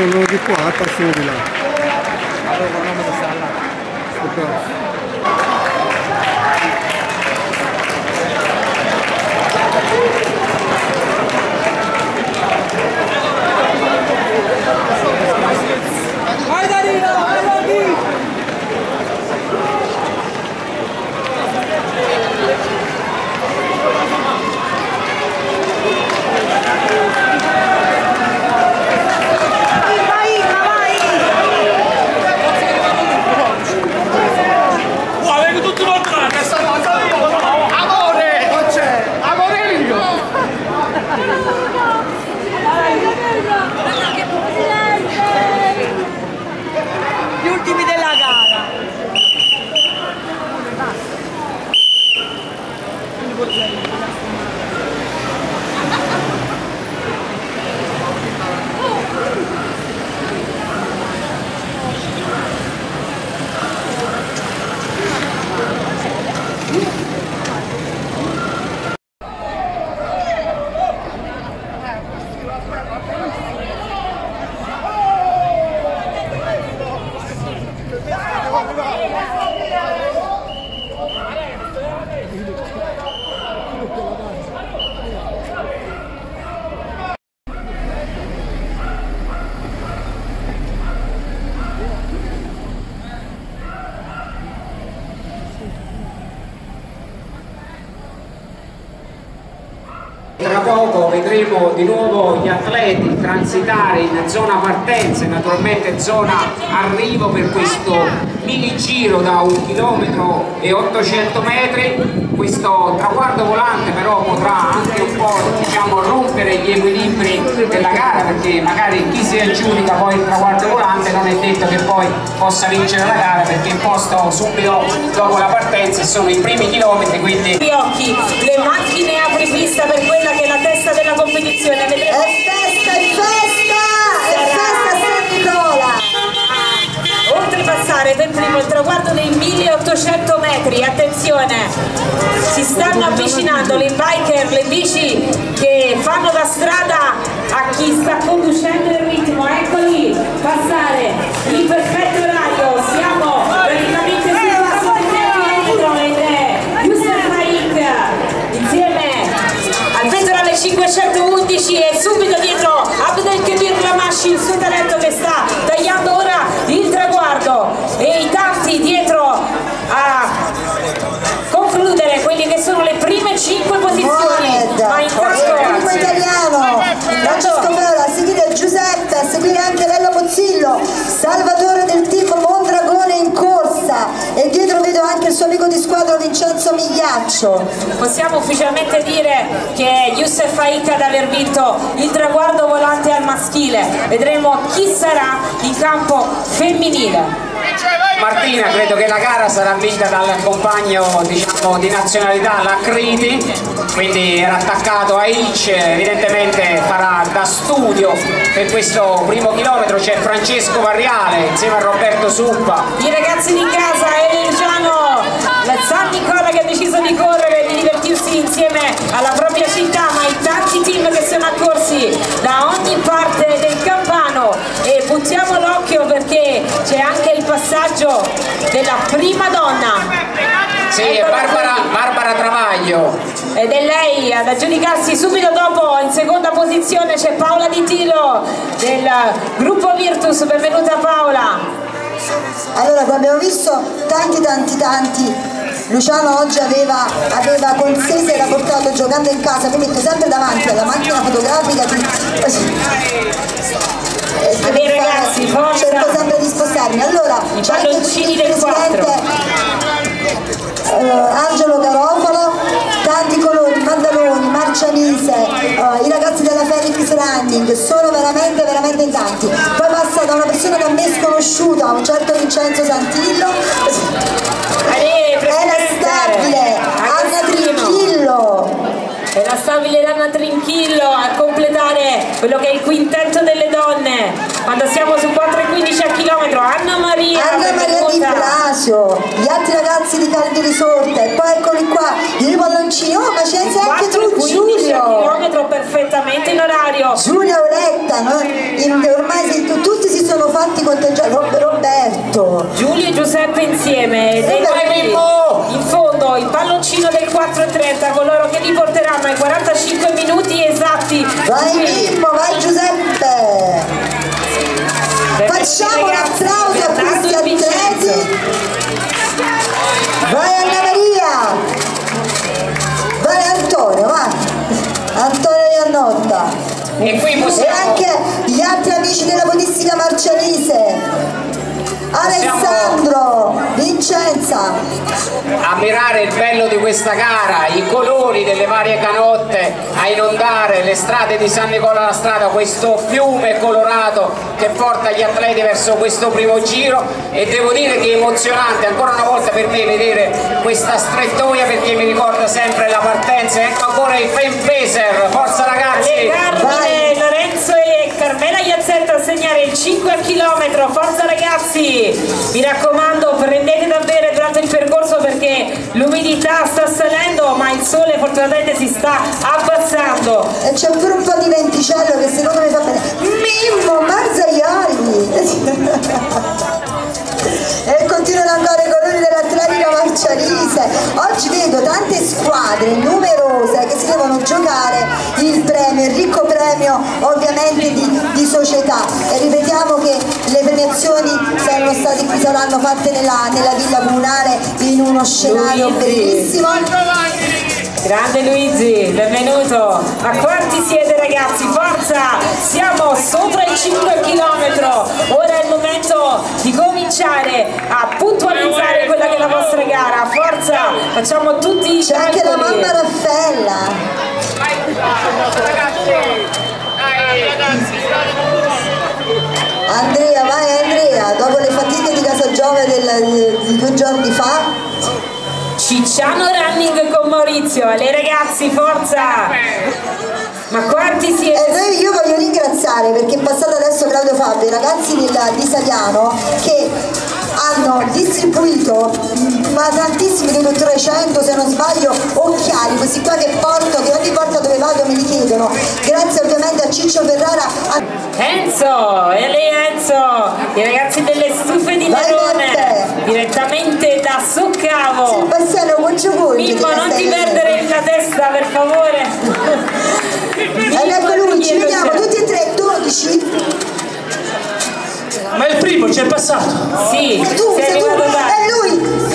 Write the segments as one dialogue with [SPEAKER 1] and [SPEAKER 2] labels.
[SPEAKER 1] quello di qua passano di là.
[SPEAKER 2] Vedremo di nuovo gli atleti transitare in zona partenza e naturalmente zona arrivo per questo mini giro da un chilometro e 800 metri. Questo traguardo volante però potrà anche un po' diciamo, rompere gli equilibri della gara perché magari chi si aggiudica poi il traguardo volante non è detto che poi possa vincere la gara perché è imposto subito dopo la partenza sono i primi chilometri quindi
[SPEAKER 3] Gli occhi, le macchine apripista per quella che della competizione. Vedremo
[SPEAKER 4] È festa, è festa! È festa San Nicola!
[SPEAKER 3] oltrepassare per primo il traguardo dei 1800 metri. Attenzione, si stanno avvicinando le biker, le bici che fanno da strada a chi sta conducendo il ritmo. Eccoli, passare in perfetto Certo, 7.11 e subito di suo
[SPEAKER 4] amico di squadra Vincenzo Migliaccio.
[SPEAKER 3] possiamo ufficialmente dire che Youssef Aik ad aver vinto il traguardo volante al maschile. Vedremo chi sarà in campo femminile.
[SPEAKER 2] Martina credo che la gara sarà vinta dal compagno diciamo, di nazionalità Lacriti quindi era attaccato a Ilch evidentemente farà da studio per questo primo chilometro c'è Francesco Varriale insieme a Roberto Suppa
[SPEAKER 3] I ragazzi di casa e di correre e di divertirsi insieme alla propria città ma i tanti team che sono accorsi da ogni parte del campano e puntiamo l'occhio perché c'è anche il passaggio della prima donna
[SPEAKER 2] sì, è Barbara. Barbara Travaglio
[SPEAKER 3] ed è lei ad aggiudicarsi subito dopo in seconda posizione c'è Paola Di Tilo del gruppo Virtus benvenuta Paola
[SPEAKER 4] Allora, come abbiamo visto, tanti tanti tanti. Luciano oggi aveva, aveva con sé, si era portato giocando in casa, mi metto sempre davanti alla macchina fotografica di... Eh,
[SPEAKER 3] Vabbè, ragazzi, forza.
[SPEAKER 4] cerco sempre di spostarmi. Allora,
[SPEAKER 3] I
[SPEAKER 4] c'è
[SPEAKER 3] palloncini
[SPEAKER 4] il
[SPEAKER 3] del
[SPEAKER 4] presidente eh, Angelo Garofalo, Maddaloni, Marcianise, eh, i ragazzi della Felix Running, sono veramente veramente in tanti. Poi passa da una persona da me sconosciuta, un certo Vincenzo Santillo,
[SPEAKER 3] Ale,
[SPEAKER 4] è la stabile, Anna. Trinchillo.
[SPEAKER 3] E la stabile Anna Trinchillo a completare quello che è il quintetto delle donne quando siamo su 4,15 a chilometro Anna Maria,
[SPEAKER 4] Anna Maria Di. Blasio, gli altri ragazzi di Calvi Risorta e poi eccoli qua, i palloncini, oh ma c'è anche tu
[SPEAKER 3] 4,15
[SPEAKER 4] Giulio!
[SPEAKER 3] km orario.
[SPEAKER 4] Giulia Oletta, no? In- ormai si- tu- tutti si sono fatti conteggiare, Rob- Roberto,
[SPEAKER 3] Giulio e Giuseppe insieme.
[SPEAKER 2] Mimmo!
[SPEAKER 3] in fondo il palloncino del 4.30, coloro che li porteranno ai 45 minuti esatti.
[SPEAKER 4] vai. Mimmo, vai Giuseppe! Facciamo un applauso a questi atleti! Vai Anna Maria! Vai Antonio, vai! Antonio Iannotta!
[SPEAKER 2] E qui
[SPEAKER 4] E
[SPEAKER 2] possiamo...
[SPEAKER 4] anche gli altri amici della podistica Marcianise! Alessandro, Vincenza,
[SPEAKER 2] ammirare il bello di questa gara, i colori delle varie canotte a inondare le strade di San Nicola la Strada, questo fiume colorato che porta gli atleti verso questo primo giro. E devo dire che è emozionante ancora una volta per me vedere questa strettoia perché mi ricorda sempre la partenza, ecco ancora il Fempeser, forza ragazzi!
[SPEAKER 3] Carmine, 5 al chilometro, forza ragazzi! Mi raccomando, prendete da bere durante il percorso perché l'umidità sta salendo, ma il sole fortunatamente si sta abbassando.
[SPEAKER 4] E c'è pure un po' di venticello che secondo me fa bene. Mimmo Marzaiari! e continuano a dell'Atletica Marcianise. Oggi vedo tante squadre numerose che si devono giocare il premio, il ricco premio ovviamente di, di società. E ripetiamo che le premiazioni saranno, state, saranno fatte nella, nella villa comunale in uno scenario bellissimo.
[SPEAKER 3] Grande Luigi, benvenuto. A quanti siete ragazzi? Forza! Siamo sopra i 5 km. Ora è il momento di cominciare a puntualizzare quella che è la vostra gara. Forza! Facciamo tutti i
[SPEAKER 4] C'è anche la mamma Raffaella. Andrea, vai Andrea, dopo le fatiche di Casa Giove del- di due giorni fa,
[SPEAKER 3] Cicciano Running con Maurizio. A lei ragazzi, forza! Ma quanti siete?
[SPEAKER 4] noi io voglio ringraziare perché è passato adesso Claudio Fabio, i ragazzi del- di Saviano che hanno distribuito mm, ma tantissimi credo 300 se non sbaglio occhiali, questi qua che porto, che ogni volta dove vado me li chiedono, grazie ovviamente a Ciccio Ferrara, a
[SPEAKER 3] Enzo, e lei Enzo, i ragazzi delle stufe di Nerone. Direttamente da Soccavo.
[SPEAKER 4] Bastiano Buongiorno.
[SPEAKER 3] Mimmo, non ti perdere la testa, per favore.
[SPEAKER 4] Ed ecco lui, ci vediamo tutti e tre, 12.
[SPEAKER 5] Ma il primo c'è passato.
[SPEAKER 3] Sì,
[SPEAKER 4] E tu,
[SPEAKER 3] sei
[SPEAKER 4] sei tu, è lui,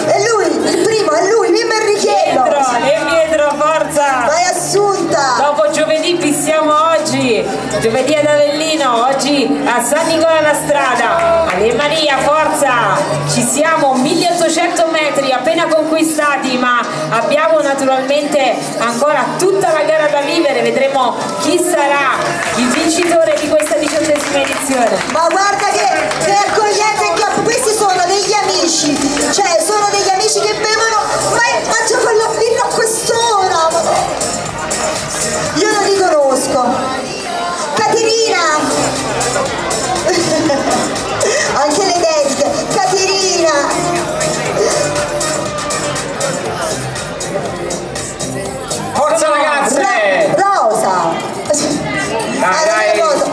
[SPEAKER 4] è lui, il primo, è lui, Mimmo Enrichiello.
[SPEAKER 3] dietro, e dietro, forza.
[SPEAKER 4] Vai Assunta.
[SPEAKER 3] Dopo giovedì fissiamo giovedì ad Avellino, oggi a San Nicola la strada. Ale Maria, forza! Ci siamo 1800 metri appena conquistati, ma abbiamo naturalmente ancora tutta la gara da vivere. Vedremo chi sarà il vincitore di questa diciottesima edizione.
[SPEAKER 4] Ma guarda che, che accoglienza campo, questi sono degli amici, cioè sono degli amici che bevono, ma faccio con la birra a quest'ora. Io non li conosco. Anche le dediche. Caterina!
[SPEAKER 2] Forza ragazze!
[SPEAKER 4] Ro- Rosa!
[SPEAKER 2] Dai.
[SPEAKER 4] Rosa.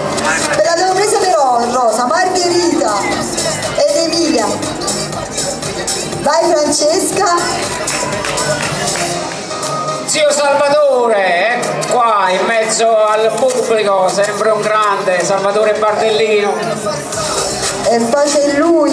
[SPEAKER 4] Me l'avevo presa però Rosa, Margherita ed Emilia. Vai Francesca,
[SPEAKER 2] Zio Salvatore, ecco qua in mezzo al pubblico, sempre un grande, Salvatore Bardellino.
[SPEAKER 4] e poi c'è lui,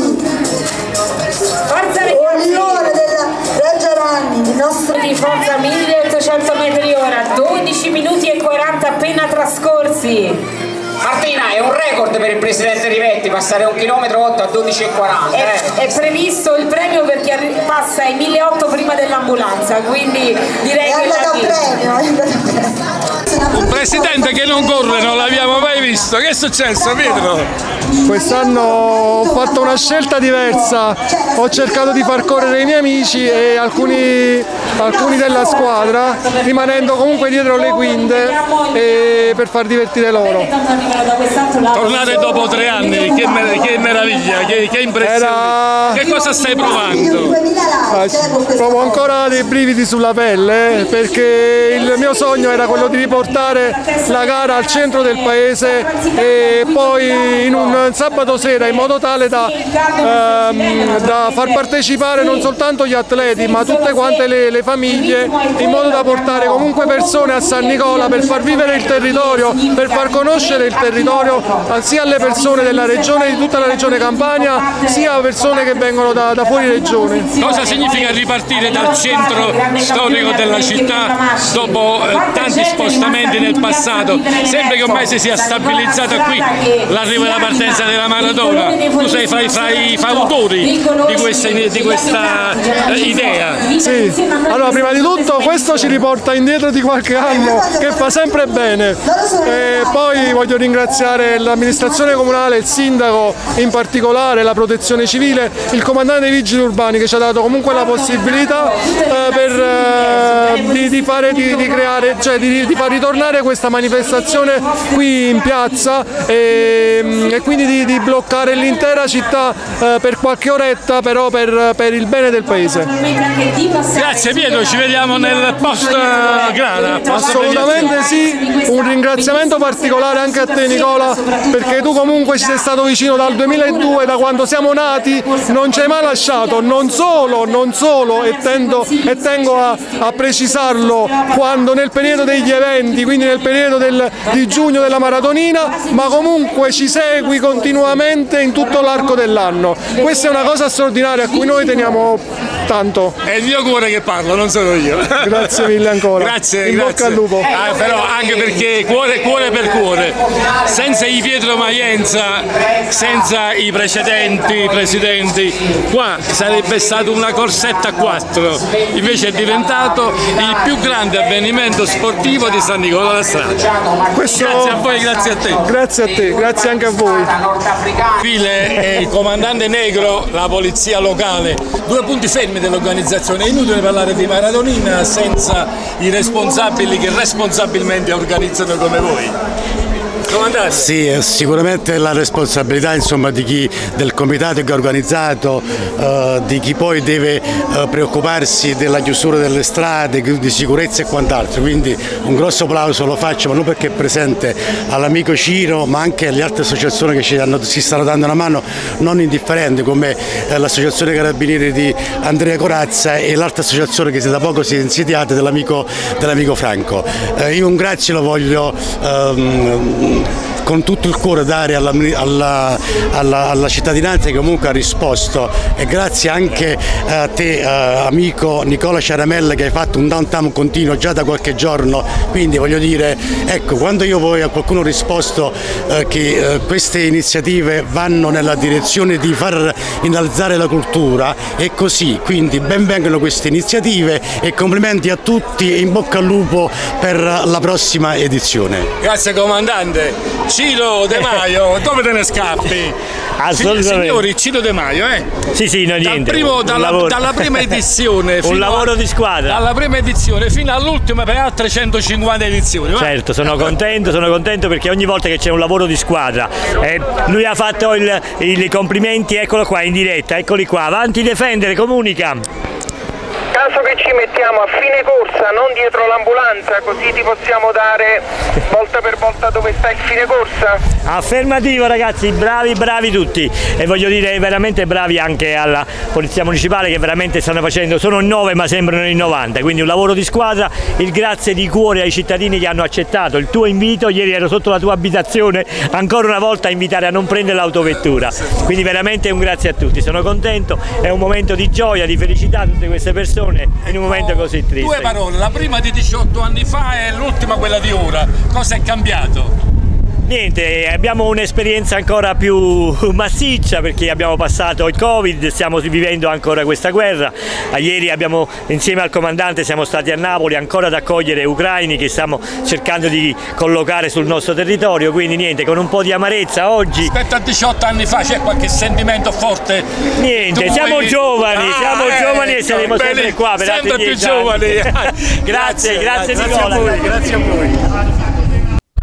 [SPEAKER 3] Forza ragazzi!
[SPEAKER 4] della Reggia Ranni, il nostro
[SPEAKER 3] Di forza 1800 metri ora, 12 minuti e 40 appena trascorsi.
[SPEAKER 2] Martina, è un record per il presidente Rivetti passare un chilometro 8 a 12,40.
[SPEAKER 3] È,
[SPEAKER 2] Eh.
[SPEAKER 3] è previsto il premio perché arri- passa ai 1800 prima dell'ambulanza, quindi direi
[SPEAKER 4] è
[SPEAKER 3] che
[SPEAKER 4] andato
[SPEAKER 3] la
[SPEAKER 4] a
[SPEAKER 3] vince.
[SPEAKER 4] premio. è andato a premio.
[SPEAKER 5] Presidente che non corre, non l'abbiamo mai visto. Che è successo, Pietro?
[SPEAKER 1] Quest'anno ho fatto una scelta diversa, ho cercato di far correre i miei amici e alcuni, alcuni della squadra, rimanendo comunque dietro le quinte per far divertire loro.
[SPEAKER 5] Tornare dopo tre anni, che, me- che meraviglia, che, che impressione.
[SPEAKER 1] Era-
[SPEAKER 5] Che cosa stai provando?
[SPEAKER 1] Ah, Provo ancora dei brividi sulla pelle perché il mio sogno era quello di riportare la gara al centro del paese e poi in un sabato sera in modo tale da, ehm, da far partecipare non soltanto gli atleti ma tutte quante le, le famiglie in modo da portare comunque persone a San Nicola per far vivere il territorio, per far conoscere il territorio sia alle persone della regione, di tutta la regione Campania, sia a persone che vengono da, da fuori regione.
[SPEAKER 5] Cosa significa ripartire dal centro storico della città dopo eh, tanti spostamenti nel passato? Sembra che ormai si sia stabilizzata qui l'arrivo e la partenza della maratona. Tu sei fra i, fra i fautori di questa, di questa eh, idea.
[SPEAKER 1] Sì, allora prima di tutto questo ci riporta indietro di qualche anno che fa sempre bene. e poi voglio ringraziare l'amministrazione comunale, il sindaco in particolare, la protezione civile, il comandante dei vigili urbani che ci ha dato comunque la possibilità eh, per, eh, di, di fare, di, di creare, cioè di, di far ritornare questa manifestazione qui in piazza e, e quindi di, di bloccare l'intera città eh, per qualche oretta però per, per il bene del paese.
[SPEAKER 5] Grazie Pietro, ci vediamo nel post eh, post
[SPEAKER 1] Assolutamente sì, un ringraziamento particolare anche a te Nicola perché tu comunque ci sei stato vicino dal 2002, da quando siamo nati, non ci hai mai lasciato, non solo, non solo e, tendo- e tengo a, a precisarlo quando nel periodo degli eventi, quindi nel periodo del- di giugno della maratonina, ma comunque ci segui continuamente in tutto l'arco dell'anno. Questa è una cosa straordinaria a cui noi teniamo tanto.
[SPEAKER 5] È il mio cuore che parla, non sono io.
[SPEAKER 1] Grazie mille ancora.
[SPEAKER 5] Grazie,
[SPEAKER 1] In
[SPEAKER 5] grazie.
[SPEAKER 1] bocca al lupo.
[SPEAKER 5] Ah, però anche perché cuore, cuore per cuore. Senza i Pietro Maienza, senza i precedenti presidenti, qua sarebbe stata una corsetta a quattro. Invece è diventato il più grande avvenimento sportivo di San Nicola da Strada.
[SPEAKER 1] Questo-
[SPEAKER 5] Grazie a voi, grazie a te.
[SPEAKER 1] Grazie a te, grazie anche a voi.
[SPEAKER 5] File e il comandante Negro, la polizia locale, due punti fermi dell'organizzazione. È inutile parlare di Maratonina senza i responsabili che responsabilmente organizzano come voi. Comandante.
[SPEAKER 6] Sì, è sicuramente la responsabilità insomma, chi, del comitato che ha organizzato, eh, di chi poi deve eh, preoccuparsi della chiusura delle strade, di sicurezza e quant'altro. Quindi un grosso applauso lo faccio, ma non perché è presente all'amico Ciro, ma anche alle altre associazioni che ci, hanno- ci stanno dando una mano non indifferente, come eh, l'associazione Carabinieri di Andrea Corazza e l'altra associazione che da poco si è insediata dell'amico, dell'amico Franco. Eh, io un grazie lo voglio ehm, Peace. Con tutto il cuore dare alla, alla- alla- alla cittadinanza che comunque ha risposto. E grazie anche a te eh, amico Nicola Ciaramella che hai fatto un downtown continuo già da qualche giorno. Quindi voglio dire ecco quando io poi a qualcuno ho risposto eh, che eh, queste iniziative vanno nella direzione di far innalzare la cultura è così. Quindi ben vengano queste iniziative e complimenti a tutti e in bocca al lupo per la prossima edizione.
[SPEAKER 5] Grazie comandante. Ciro De Maio, dove te ne scappi?
[SPEAKER 7] Assolutamente.
[SPEAKER 5] Signori, Ciro De Maio, eh?
[SPEAKER 7] Sì, sì, no,
[SPEAKER 5] Dal
[SPEAKER 7] niente.
[SPEAKER 5] primo-
[SPEAKER 7] un
[SPEAKER 5] dalla,
[SPEAKER 7] lavoro-
[SPEAKER 5] dalla prima edizione
[SPEAKER 7] un lavoro
[SPEAKER 5] a-
[SPEAKER 7] di squadra.
[SPEAKER 5] dalla prima edizione fino all'ultima per altre 150 edizioni va?
[SPEAKER 7] Certo, sono contento, sono contento perché ogni volta che c'è un lavoro di squadra, eh, lui ha fatto il- i complimenti, eccolo qua in diretta, eccoli qua, avanti difendere, comunica.
[SPEAKER 8] Caso che ci mettiamo a fine corsa, non dietro l'ambulanza, così ti possiamo dare volta per volta dove sta il fine corsa?
[SPEAKER 7] Affermativo ragazzi, bravi, bravi tutti. E voglio dire veramente bravi anche alla Polizia Municipale che veramente stanno facendo, sono in 9 ma sembrano in 90, quindi un lavoro di squadra, il grazie di cuore ai cittadini che hanno accettato il tuo invito, ieri ero sotto la tua abitazione, ancora una volta a invitare a non prendere l'autovettura, quindi veramente un grazie a tutti, sono contento, è un momento di gioia, di felicità a tutte queste persone in un momento così triste.
[SPEAKER 5] Due parole, la prima di 18 anni fa e l'ultima quella di ora. Cosa è cambiato?
[SPEAKER 7] Niente, abbiamo un'esperienza ancora più massiccia perché abbiamo passato il Covid, stiamo vivendo ancora questa guerra. Ah, Ieri abbiamo, insieme al comandante siamo stati a Napoli ancora ad accogliere ucraini che stiamo cercando di collocare sul nostro territorio, quindi niente, con un po' di amarezza oggi.
[SPEAKER 5] Rispetto a 18 anni fa c'è qualche sentimento forte?
[SPEAKER 7] Niente,
[SPEAKER 5] Tu
[SPEAKER 7] siamo
[SPEAKER 5] vuoi-
[SPEAKER 7] giovani, siamo
[SPEAKER 5] eh,
[SPEAKER 7] giovani e saremo
[SPEAKER 5] bene,
[SPEAKER 7] sempre qua per
[SPEAKER 5] sempre più giovani.
[SPEAKER 7] grazie, grazie,
[SPEAKER 5] grazie
[SPEAKER 7] Nicola.
[SPEAKER 5] a voi, grazie a voi.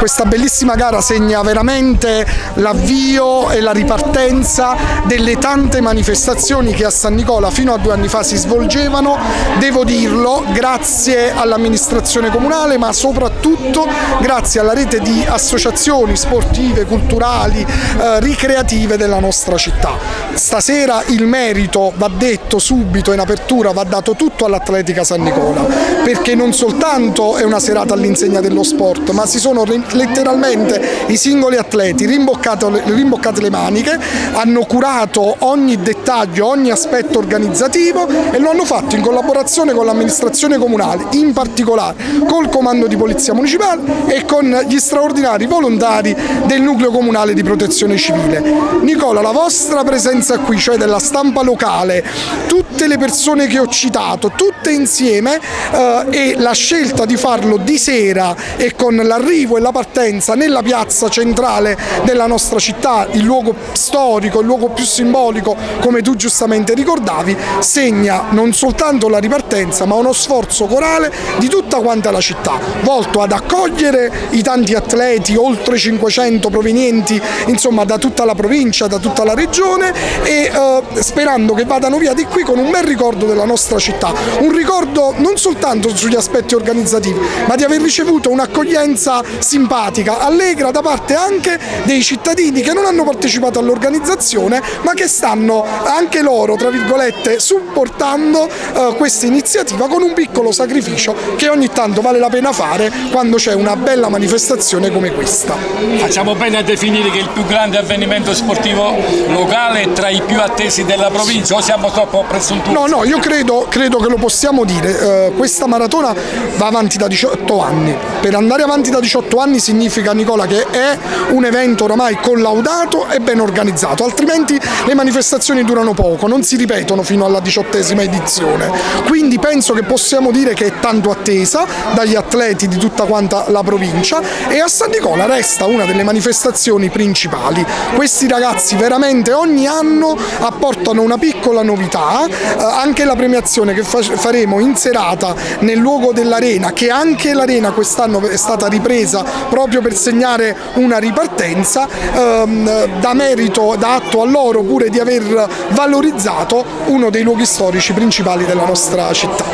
[SPEAKER 9] Questa bellissima gara segna veramente l'avvio e la ripartenza delle tante manifestazioni che a San Nicola fino a due anni fa si svolgevano, devo dirlo, grazie all'amministrazione comunale ma soprattutto grazie alla rete di associazioni sportive, culturali, eh, ricreative della nostra città. Stasera il merito va detto subito in apertura, va dato tutto all'Atletica San Nicola, perché non soltanto è una serata all'insegna dello sport, ma si sono letteralmente i singoli atleti rimboccate le maniche, hanno curato ogni dettaglio, ogni aspetto organizzativo e lo hanno fatto in collaborazione con l'amministrazione comunale, in particolare col comando di polizia municipale e con gli straordinari volontari del nucleo comunale di protezione civile. Nicola, la vostra presenza qui, cioè della stampa locale, tutte le persone che ho citato, tutte insieme eh, e la scelta di farlo di sera e con l'arrivo e la partenza nella piazza centrale della nostra città, il luogo storico, il luogo più simbolico, come tu giustamente ricordavi, segna non soltanto la ripartenza ma uno sforzo corale di tutta quanta la città, volto ad accogliere i tanti atleti, oltre 500 provenienti insomma, da tutta la provincia, da tutta la regione e eh, sperando che vadano via di qui con un bel ricordo della nostra città, un ricordo non soltanto sugli aspetti organizzativi ma di aver ricevuto un'accoglienza simpatica, allegra da parte anche dei cittadini che non hanno partecipato all'organizzazione ma che stanno anche loro tra virgolette supportando eh, questa iniziativa con un piccolo sacrificio che ogni tanto vale la pena fare quando c'è una bella manifestazione come questa.
[SPEAKER 5] Facciamo bene a definire che il più grande avvenimento sportivo locale è tra i più attesi della provincia o siamo troppo presuntuosi?
[SPEAKER 9] No, no, io credo, credo che lo possiamo dire, eh, questa maratona va avanti da 18 anni, per andare avanti da 18 anni significa Nicola che è un evento oramai collaudato e ben organizzato, altrimenti le manifestazioni durano poco, non si ripetono fino alla diciottesima edizione, quindi penso che possiamo dire che è tanto attesa dagli atleti di tutta quanta la provincia e a San Nicola resta una delle manifestazioni principali. Questi ragazzi veramente ogni anno apportano una piccola novità, eh, anche la premiazione che fa faremo in serata nel luogo dell'arena, che anche l'arena quest'anno è stata ripresa proprio per segnare una ripartenza, ehm, da merito, da atto a loro pure di aver valorizzato uno dei luoghi storici principali della nostra città.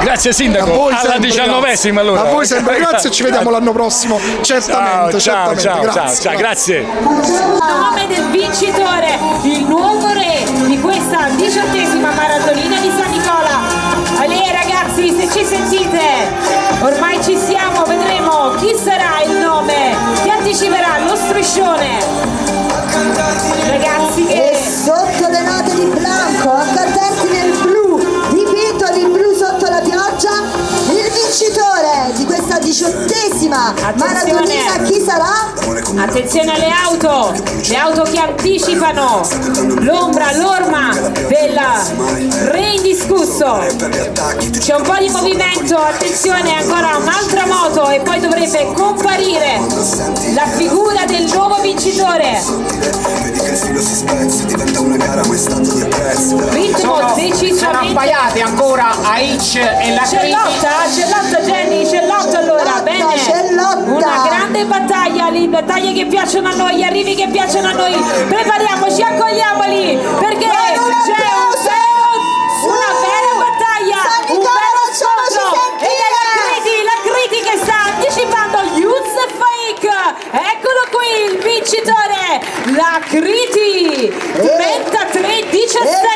[SPEAKER 5] Grazie Sindaco, alla diciannovesima allora.
[SPEAKER 9] A voi sempre grazie e ci vediamo l'anno prossimo, certamente.
[SPEAKER 5] Ciao,
[SPEAKER 9] certamente.
[SPEAKER 5] ciao,
[SPEAKER 9] grazie.
[SPEAKER 5] ciao, grazie.
[SPEAKER 3] Il nome del vincitore, il nuovo re di questa diciottesima maratonina di San Nicola. Allez ragazzi, se ci sentite, ormai ci siamo, chi sarà il nome che anticiperà lo striscione. Ragazzi
[SPEAKER 4] E
[SPEAKER 3] che
[SPEAKER 4] sotto le note di Blanco, accordati nel blu, dipinto di blu sotto la pioggia, il vincitore di questa diciottesima maratonina chi sarà?
[SPEAKER 3] Attenzione alle auto, le auto che anticipano l'ombra, l'orma del re indiscusso. C'è un po' di movimento, attenzione ancora un'altra moto e poi dovrebbe comparire la figura del nuovo vincitore. Ritmo
[SPEAKER 2] sono
[SPEAKER 3] decisamente
[SPEAKER 2] appaiati ancora Aic e la
[SPEAKER 3] c'è lotta, c'è lotta Jenny, c'è lotta allora, bene. Una grande battaglia, le battaglie che piacciono a noi, gli arrivi che piacciono a noi. Prepariamoci, accogliamoli, perché c'è
[SPEAKER 4] un
[SPEAKER 3] una vera battaglia, un vero scontro. Ed è la Criti, la Criti che sta anticipando Youth Fake. Eccolo qui il vincitore, la Criti. 33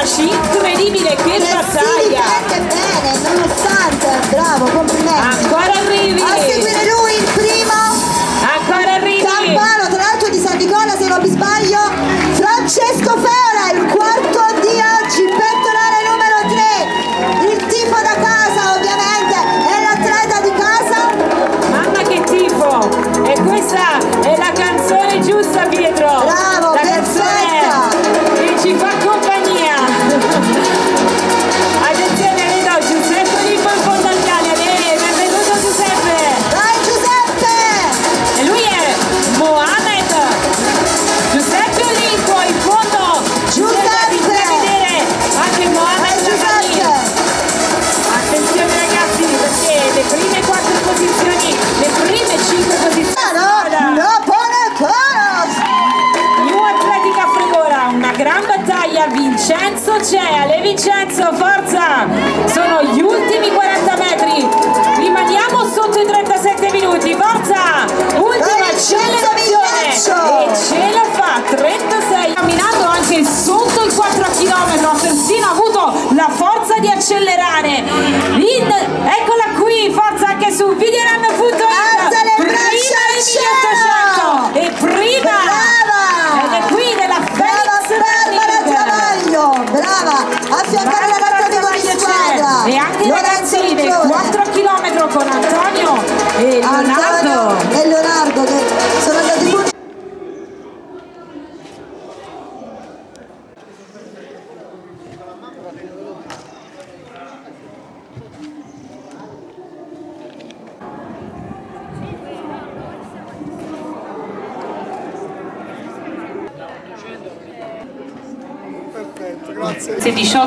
[SPEAKER 3] Kebir Lamashi incredibile che
[SPEAKER 4] Che si
[SPEAKER 3] battaglia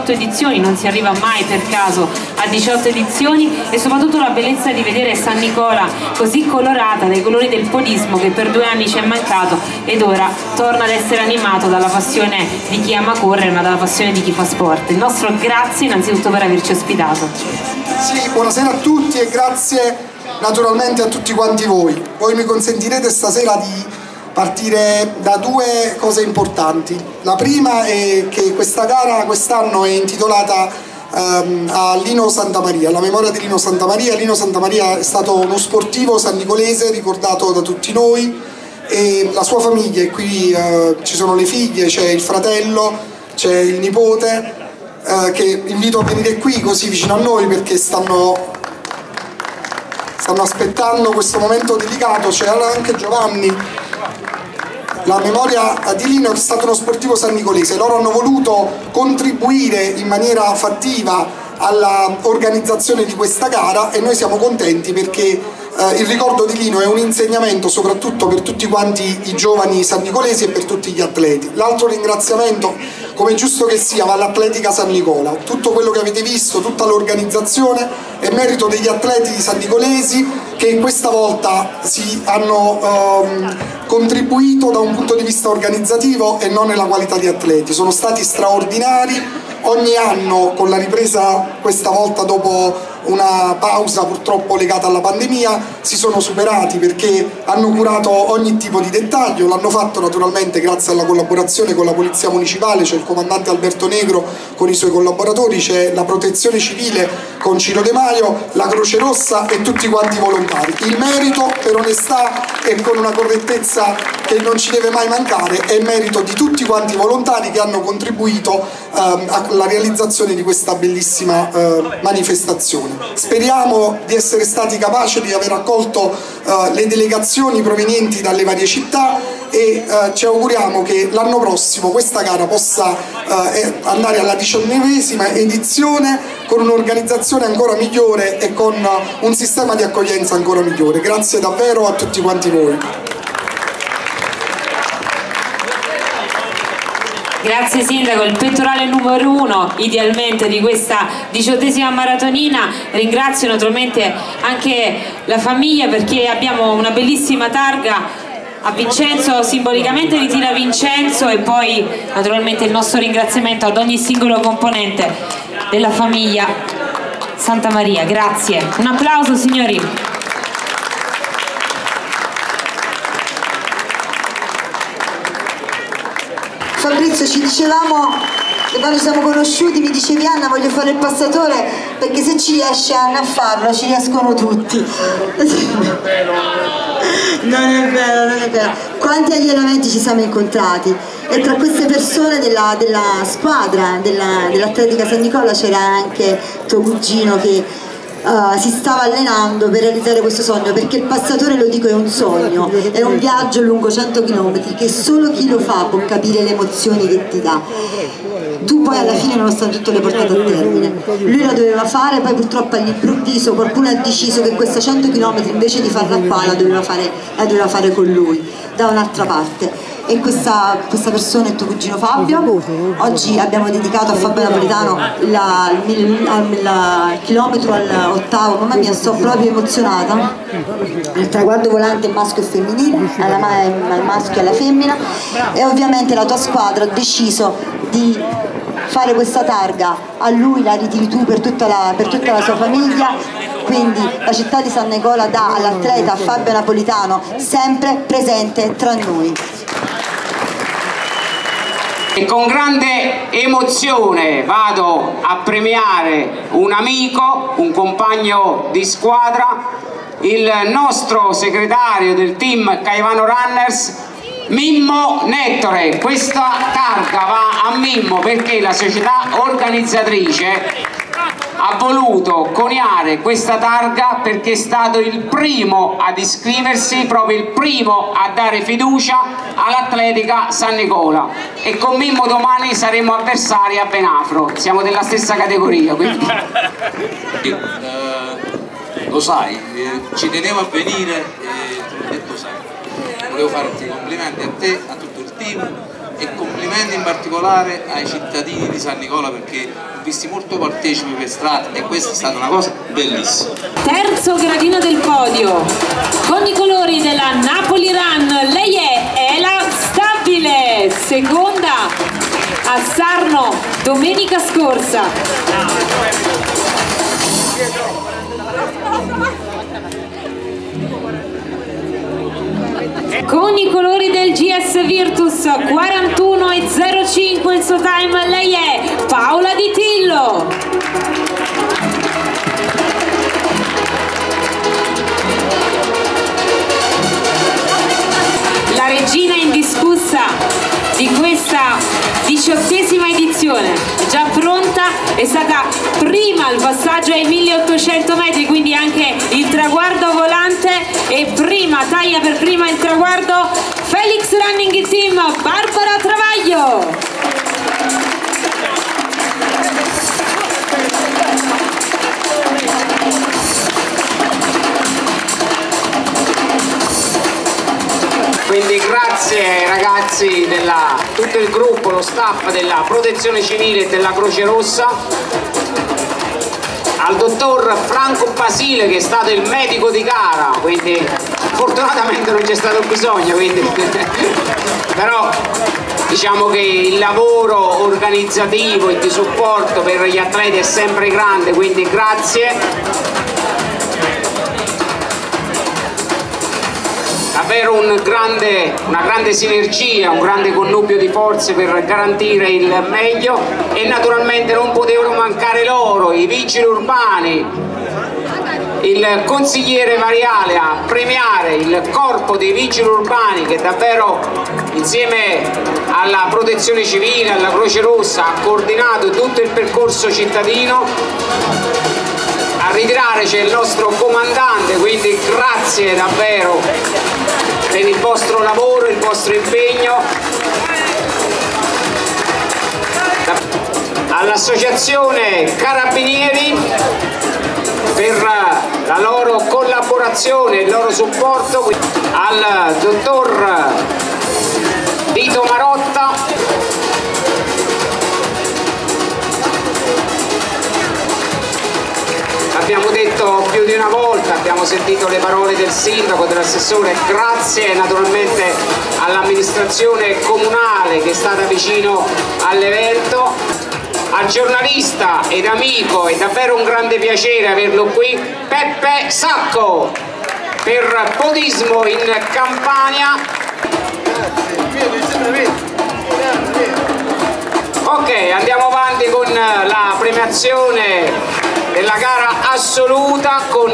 [SPEAKER 3] 18 edizioni, non si arriva mai per caso a 18 edizioni e soprattutto la bellezza di vedere San Nicola così colorata dai colori del podismo che per due anni ci è mancato ed ora torna ad essere animato dalla passione di chi ama correre ma dalla passione di chi fa sport. Il nostro grazie innanzitutto per averci ospitato.
[SPEAKER 9] Sì, buonasera a tutti e grazie naturalmente a tutti quanti voi. Voi mi consentirete stasera di partire da due cose importanti. La prima è che questa gara quest'anno è intitolata ehm, a Lino Santamaria, alla memoria di Lino Santamaria. Lino Santamaria è stato uno sportivo sannicolese ricordato da tutti noi e la sua famiglia, qui eh, ci sono le figlie, c'è il fratello, c'è il nipote eh, che invito a venire qui così vicino a noi perché stanno stanno aspettando questo momento delicato, c'è anche Giovanni la memoria di Lino è stato uno sportivo sannicolese, loro hanno voluto contribuire in maniera fattiva all'organizzazione di questa gara e noi siamo contenti perché eh, il ricordo di Lino è un insegnamento soprattutto per tutti quanti i giovani sannicolesi e per tutti gli atleti. L'altro ringraziamento, come giusto che sia, va all'Atletica San Nicola. Tutto quello che avete visto, tutta l'organizzazione è merito degli atleti sannicolesi che questa volta si hanno ehm, contribuito da un punto di vista organizzativo e non nella qualità di atleti. Sono stati straordinari ogni anno con la ripresa questa volta dopo una pausa purtroppo legata alla pandemia si sono superati perché hanno curato ogni tipo di dettaglio, l'hanno fatto naturalmente grazie alla collaborazione con la Polizia Municipale, c'è il comandante Alberto Negro con i suoi collaboratori, c'è la Protezione Civile con Ciro De Maio, la Croce Rossa e tutti quanti i volontari. Il merito per onestà e con una correttezza che non ci deve mai mancare è merito di tutti quanti i volontari che hanno contribuito alla realizzazione di questa bellissima eh, manifestazione. Speriamo di essere stati capaci di aver accolto eh, le delegazioni provenienti dalle varie città e eh, ci auguriamo che l'anno prossimo questa gara possa eh, andare alla diciannovesima edizione con un'organizzazione ancora migliore e con un sistema di accoglienza ancora migliore. Grazie davvero a tutti quanti voi.
[SPEAKER 3] Grazie Sindaco, il pettorale numero uno idealmente di questa diciottesima maratonina, ringrazio naturalmente anche la famiglia perché abbiamo una bellissima targa a Vincenzo, simbolicamente ritira Vincenzo e poi naturalmente il nostro ringraziamento ad ogni singolo componente della famiglia Santa Maria, grazie. Un applauso signori.
[SPEAKER 4] Fabrizio ci dicevamo che quando siamo conosciuti mi dicevi Anna voglio fare il passatore perché se ci riesce Anna a farlo ci riescono tutti. Non è vero, non è vero. Quanti allenamenti ci siamo incontrati? E tra queste persone della, della squadra dell'Atletica dell San Nicola c'era anche tuo cugino che Uh, si stava allenando per realizzare questo sogno perché il passatore lo dico è un sogno è un viaggio lungo 100 km che solo chi lo fa può capire le emozioni che ti dà. Tu poi alla fine nonostante tutto le portate a termine. Lui la doveva fare poi purtroppo all'improvviso qualcuno ha deciso che questa 100 km invece di farla qua la doveva fare, la doveva fare con lui da un'altra parte e questa, questa, persona è tuo cugino Fabio. Oggi abbiamo dedicato a Fabio Napolitano la, il, chilometro all'ottavo, mamma mia sto proprio emozionata, il traguardo volante maschio e femminile, alla, al maschio e alla femmina. E ovviamente la tua squadra ha deciso di fare questa targa, a lui la ritiri tu per tutta la, per tutta la sua famiglia. Quindi la città di San Nicola dà all'atleta Fabio Napolitano sempre presente tra noi.
[SPEAKER 2] E con grande emozione vado a premiare un amico, un compagno di squadra, il nostro segretario del team Caivano Runners, Mimmo Nettore. Questa targa va a Mimmo perché la società organizzatrice ha voluto coniare questa targa perché è stato il primo ad iscriversi, proprio il primo a dare fiducia all'Atletica San Nicola e con Mimmo domani saremo avversari a Benafro, siamo della stessa categoria. Quindi...
[SPEAKER 10] Uh, lo sai, eh, ci tenevo a venire e te l'ho detto sai. Volevo farti complimenti a te, a tutto il team e complimenti in particolare ai cittadini di San Nicola perché ho visti molto partecipi per strada e questa è stata una cosa bellissima.
[SPEAKER 3] Terzo gradino del podio, con i colori della Napoli Run, lei è Ela Stabile, seconda a Sarno domenica scorsa. Con i colori del GS Virtus 41 e 05 il suo time lei è Paola Di Tillo. La regina indiscussa di questa diciottesima edizione. Già pronta è stata prima il passaggio ai 1800 metri quindi anche il traguardo volante e prima taglia per prima il traguardo Felix Running Team Barbara Travaglio.
[SPEAKER 2] Quindi grazie ragazzi della tutto il gruppo, lo staff della protezione civile e della Croce Rossa. Al dottor Franco Basile che è stato il medico di gara quindi fortunatamente non c'è stato bisogno quindi, però diciamo che il lavoro organizzativo e di supporto per gli atleti è sempre grande quindi grazie davvero un grande, una grande sinergia, un grande connubio di forze per garantire il meglio e naturalmente non potevano mancare loro, i vigili urbani, il consigliere Variale a premiare il corpo dei vigili urbani che davvero insieme alla protezione civile, alla Croce Rossa ha coordinato tutto il percorso cittadino. A ritirare c'è il nostro comandante quindi grazie davvero per il vostro lavoro, il vostro impegno. All'associazione Carabinieri per la loro collaborazione, il loro supporto al dottor Vito Marotta. Abbiamo detto più di una volta, abbiamo sentito le parole del sindaco, dell'assessore, grazie naturalmente all'amministrazione comunale che è stata vicino all'evento, al giornalista ed amico, è davvero un grande piacere averlo qui, Peppe Sacco, per Podismo in Campania. Ok, andiamo avanti con la premiazione della gara assoluta con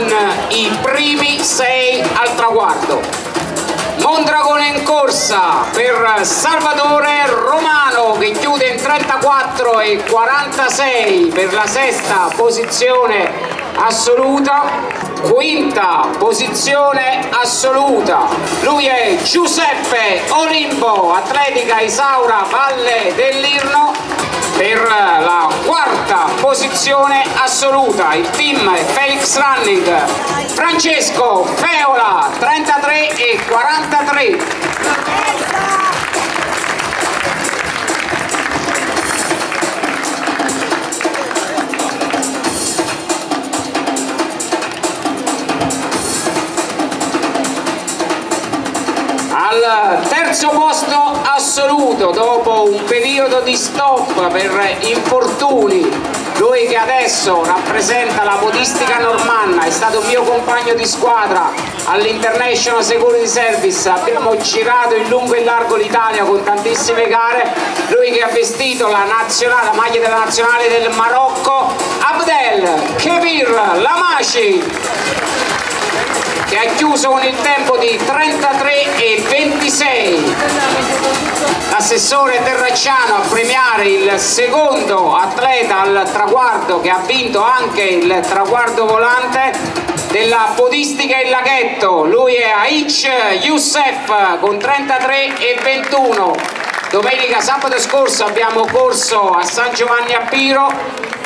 [SPEAKER 2] i primi sei al traguardo. Mondragone in corsa per Salvatore Romano che chiude in 34 e 46 per la sesta posizione assoluta quinta posizione assoluta lui è Giuseppe Olimpo atletica Isaura Valle dell'Irno per la quarta posizione assoluta il team Felix Running. Francesco Feola 33 e 43 al terzo posto assoluto dopo un periodo di stop per infortuni lui che adesso rappresenta la podistica normanna è stato mio compagno di squadra all'International Security Service. Abbiamo girato in lungo e largo l'Italia con tantissime gare. Lui che ha vestito la, nazionale, la maglia della nazionale del Marocco Abdel Kebir Lamashi che ha chiuso con il tempo di 33 e 26 l'assessore Terracciano a premiare il secondo atleta al traguardo che ha vinto anche il traguardo volante della podistica il laghetto. Lui è Aic Youssef con 33 e 21 domenica sabato scorso abbiamo corso a San Giovanni a Piro.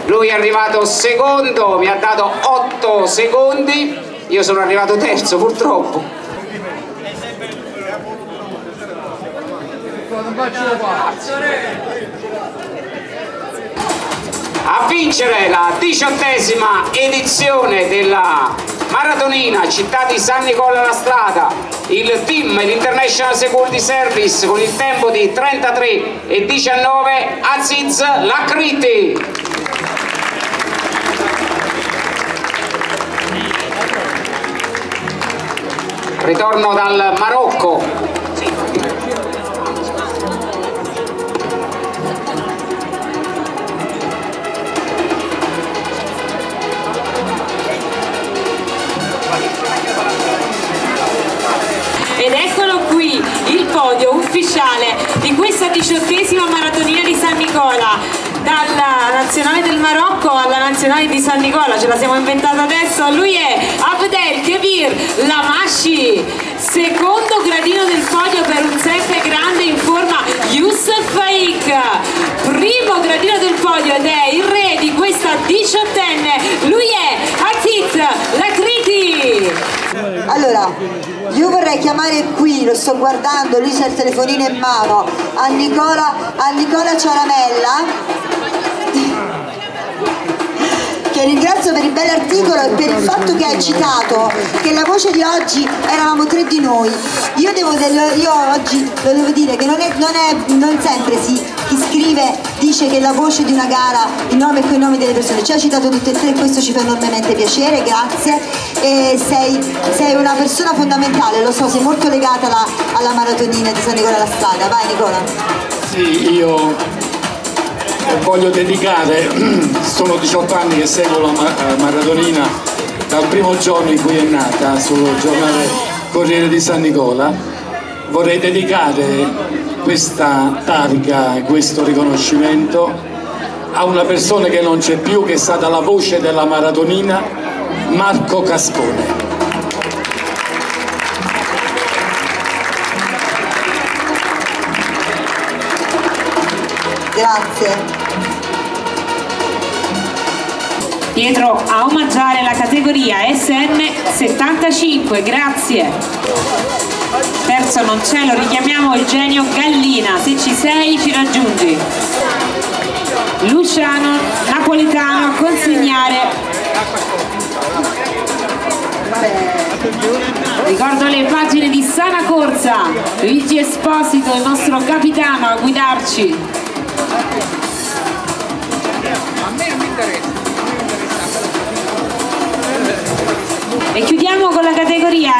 [SPEAKER 2] Lui è arrivato secondo mi ha dato 8 secondi io sono arrivato terzo purtroppo A vincere la diciottesima edizione della Maratonina Città di San Nicola la Strada, il team l'International Security Service con il tempo di 33 e 19 Aziz Lakriti. Ritorno dal Marocco,
[SPEAKER 3] Ed eccolo qui, il podio ufficiale di questa diciottesima maratonina di San Nicola. Dalla nazionale del Marocco alla nazionale di San Nicola, ce la siamo inventata adesso. Lui è Abdel Kebir Lamashi, secondo gradino del podio per un sempre grande in forma Youssef Faik. Primo gradino del podio ed è il re di questa diciottenne. Lui è Aziz Lakriti.
[SPEAKER 4] Allora, io vorrei chiamare qui, lo sto guardando, lui c'ha il telefonino in mano, a Nicola, a Nicola Ciaramella che ringrazio per il bell'articolo e per il fatto che hai citato che la voce di oggi eravamo tre di noi. Io, devo, io oggi lo devo dire che non, è, non, è, non sempre si, chi scrive dice che la voce di una gara, il nome e cognome delle persone, ci hai citato tutte e tre questo ci fa enormemente piacere, grazie. E sei, sei una persona fondamentale, lo so, sei molto legata alla, alla maratonina di San Nicola la Strada. Vai Nicola.
[SPEAKER 5] Sì, io voglio dedicare, sono 18 anni che seguo la eh, maratonina dal primo giorno in cui è nata sul giornale Corriere di San Nicola, vorrei dedicare questa targa e questo riconoscimento a una persona che non c'è più, che è stata la voce della maratonina, Marco Cascone.
[SPEAKER 4] Grazie.
[SPEAKER 3] Pietro a omaggiare la categoria SM75, grazie. Terzo non c'è, lo richiamiamo Eugenio Gallina, se ci sei ci raggiungi. Luciano Napoletano a consegnare. Ricordo le pagine di Sana Corsa, Luigi Esposito, il nostro capitano a guidarci.
[SPEAKER 10] A me non interessa.
[SPEAKER 3] E chiudiamo con la categoria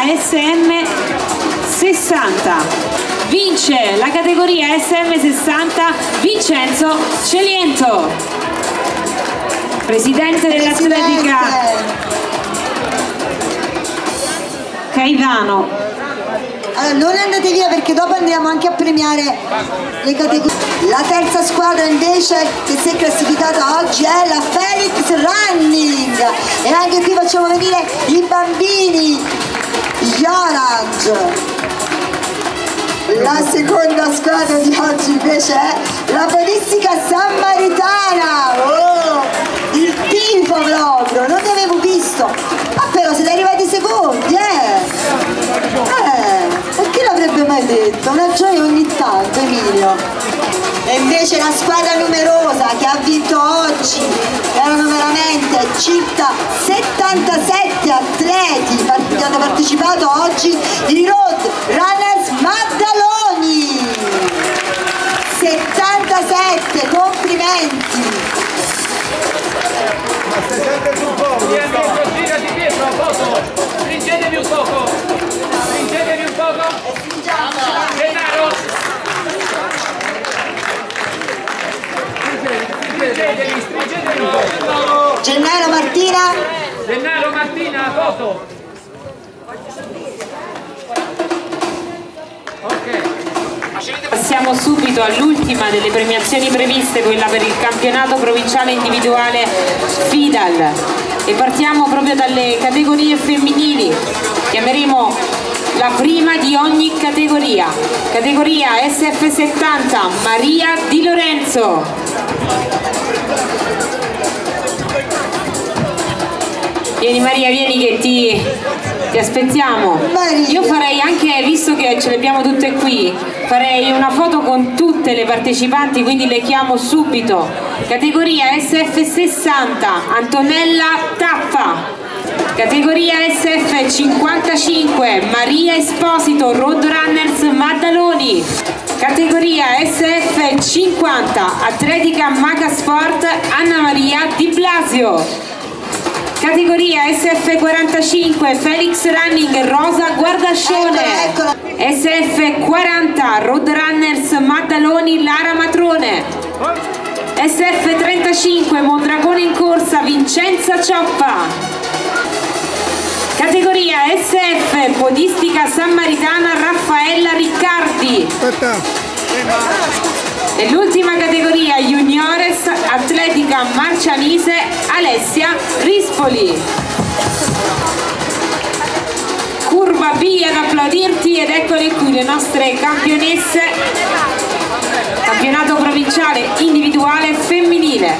[SPEAKER 3] SM60. Vince la categoria SM60 Vincenzo Celiento, presidente dell'atletica Caivano.
[SPEAKER 4] Allora, non andate via perché dopo andremo anche a premiare le categorie. La terza squadra invece che si è classificata oggi è la Felix Running e anche qui facciamo venire i bambini, gli Orange. La seconda squadra di oggi invece è la Polistica Sammaritana. Oh, il tifo proprio, non li avevo visto. Ma però siete arrivati secondi, eh! Eh! Chi l'avrebbe mai detto? Una gioia ogni tanto, Emilio. E invece la squadra numerosa che ha vinto oggi, erano veramente circa 77 atleti che hanno partecipato oggi, i Road Runners Maddaloni. 77, complimenti.
[SPEAKER 11] Ma stai sempre sul podio. Girati Pietro, foto. Stringetevi un poco. Stringetevi un poco. Gennaro. Stringetevi, stringetevi un poco.
[SPEAKER 4] Gennaro Martina.
[SPEAKER 11] Gennaro Martina, foto.
[SPEAKER 3] Passiamo subito all'ultima delle premiazioni previste, quella per il campionato provinciale individuale FIDAL e partiamo proprio dalle categorie femminili. Chiameremo la prima di ogni categoria. Categoria SF70 Maria Di Lorenzo. Vieni Maria, vieni che ti ti aspettiamo. Io farei anche, visto che ce le abbiamo tutte qui, farei una foto con tutte le partecipanti, quindi le chiamo subito. Categoria SF60, Antonella Tappa. Categoria SF55 Maria Esposito Roadrunners Maddaloni Categoria SF50 Atletica Maga Sport Anna Maria Di Blasio Categoria SF45 Felix Running Rosa Guardascione SF40 Roadrunners Maddaloni Lara Matrone SF35 Mondragone in corsa Vincenza Cioppa Categoria SF Podistica Sammaritana Raffaella Riccardi. E l'ultima categoria Juniores Atletica Marcianise Alessia Rispoli. Curva B ad applaudirti ed eccole qui le nostre campionesse. Campionato provinciale individuale femminile.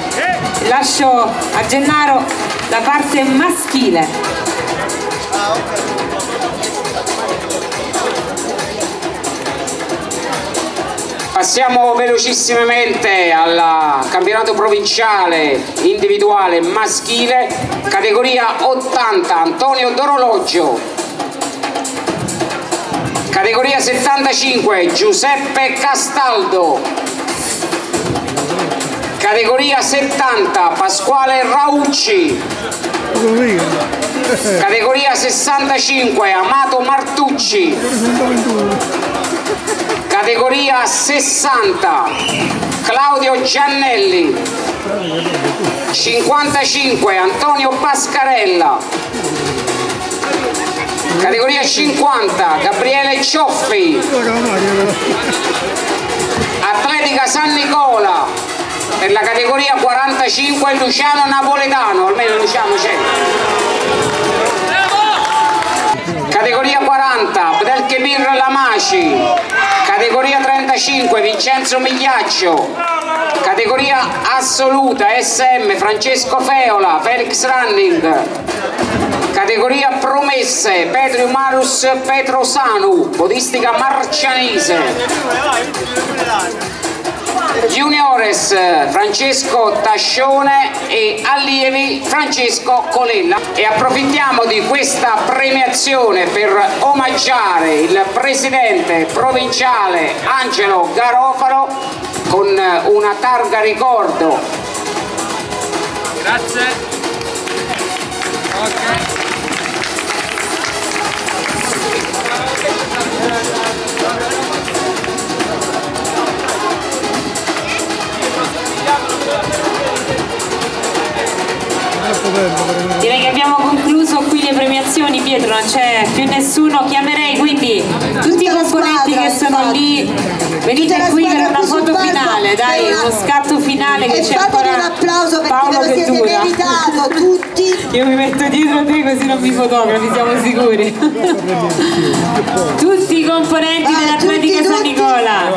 [SPEAKER 3] Lascio a Gennaro la parte maschile.
[SPEAKER 2] Passiamo velocissimamente al campionato provinciale individuale maschile, categoria 80, Antonio D'Orologio. Categoria 75, Giuseppe Castaldo. Categoria 70, Pasquale Raucci. Categoria 65, Amato Martucci. Categoria 60, Claudio Giannelli. 55, Antonio Pascarella. Categoria 50, Gabriele Cioffi. Atletica San Nicola, per la categoria 45 Luciano Napoletano, almeno Luciano c'è. Categoria 40 Abdelkebir Lamaci, categoria 35 Vincenzo Migliaccio, categoria assoluta SM Francesco Feola, Felix Running, categoria promesse Petro Marus Petrosanu, podistica marcianese. Juniores Francesco Tascione e allievi Francesco Colella e approfittiamo di questa premiazione per omaggiare il presidente provinciale Angelo Garofalo con una targa ricordo.
[SPEAKER 11] Grazie. Okay.
[SPEAKER 3] Direi che abbiamo concluso qui le premiazioni, Pietro, non c'è più nessuno, chiamerei quindi tutti i componenti che sono lì, venite qui per una foto finale, dai, uno scatto finale che c'è ancora
[SPEAKER 4] un applauso perché
[SPEAKER 3] Paolo
[SPEAKER 4] ve lo siete meritato tutti.
[SPEAKER 3] Io mi metto dietro te così non mi fotografi, siamo sicuri. tutti i componenti dell'Atletica San Nicola.